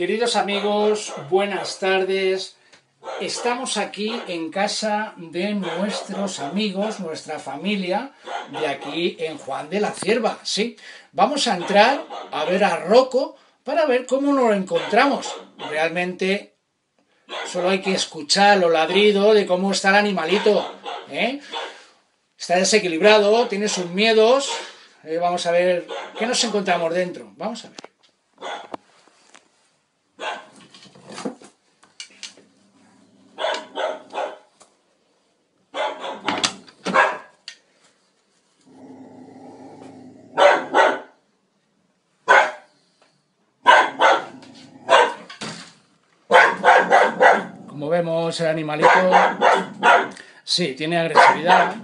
Queridos amigos, buenas tardes. Estamos aquí en casa de nuestros amigos, nuestra familia, de aquí en Juan de la Cierva. Sí, vamos a entrar a ver a Rocco para ver cómo nos lo encontramos. Realmente solo hay que escuchar lo ladrido de cómo está el animalito. ¿eh? Está desequilibrado, tiene sus miedos. Eh, vamos a ver qué nos encontramos dentro. Vamos a ver. Como vemos, el animalito sí tiene agresividad,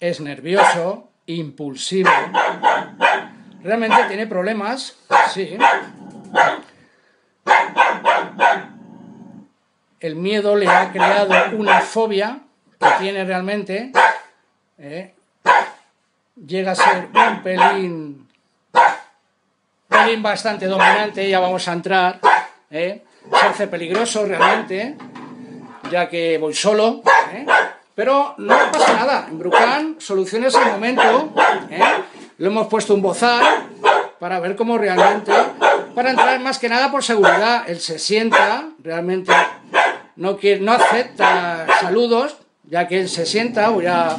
es, nervioso, impulsivo. Realmente tiene problemas, sí. El miedo le ha creado una fobia que tiene realmente. ¿eh? Llega a ser un pelín, pelín bastante dominante, ya vamos a entrar. ¿eh? Se hace peligroso realmente, ya que voy solo, ¿eh? pero no pasa nada. En Brucán, soluciones al momento, ¿eh? lo hemos puesto un bozal para ver cómo realmente, para entrar más que nada por seguridad, él se sienta, realmente no, quiere, no acepta saludos, ya que él se sienta, voy a,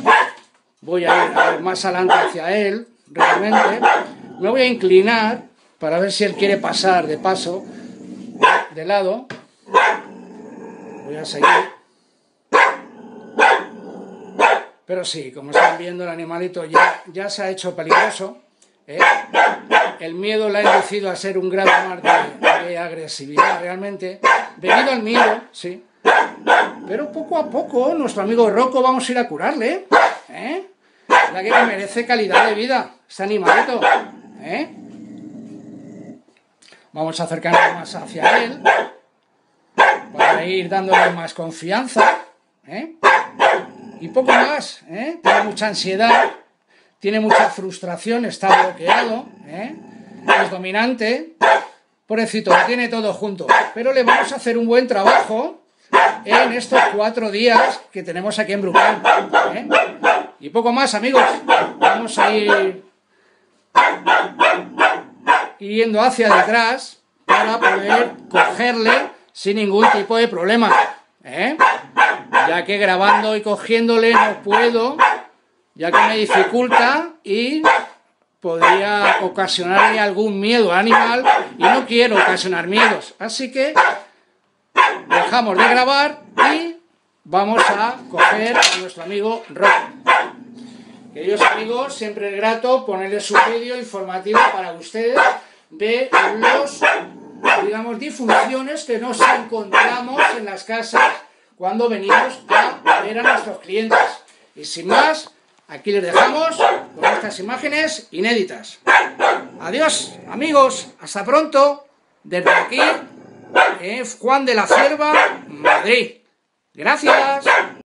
voy a ir más adelante hacia él, realmente, me voy a inclinar para ver si él quiere pasar de paso, de lado. Voy a seguir. Pero sí, como están viendo, el animalito ya, ya se ha hecho peligroso. ¿eh? El miedo le ha inducido a ser un grado más de, agresividad realmente, debido al miedo, sí. Pero poco a poco, nuestro amigo Rocco vamos a ir a curarle, ¿eh? Ya que merece calidad de vida, este animalito, ¿eh? Vamos a acercarnos más hacia él para ir dándole más confianza. ¿eh? Y poco más. ¿eh? Tiene mucha ansiedad, tiene mucha frustración, está bloqueado, ¿eh? es dominante. Pobrecito, lo tiene todo junto. Pero le vamos a hacer un buen trabajo en estos cuatro días que tenemos aquí en Brucán. ¿eh? Y poco más, amigos. Vamos a ir yendo hacia detrás para poder cogerle sin ningún tipo de problema. ¿eh? Ya que grabando y cogiéndole no puedo, ya que me dificulta y podría ocasionarle algún miedo al animal y no quiero ocasionar miedos. Así que dejamos de grabar y vamos a coger a nuestro amigo Rock. Queridos amigos, siempre es grato ponerles un vídeo informativo para ustedes de los, digamos, disfunciones que nos encontramos en las casas cuando venimos a ver a nuestros clientes. Y sin más, aquí les dejamos con estas imágenes inéditas. Adiós, amigos, hasta pronto, desde aquí, en Juan de la Cierva, Madrid. Gracias.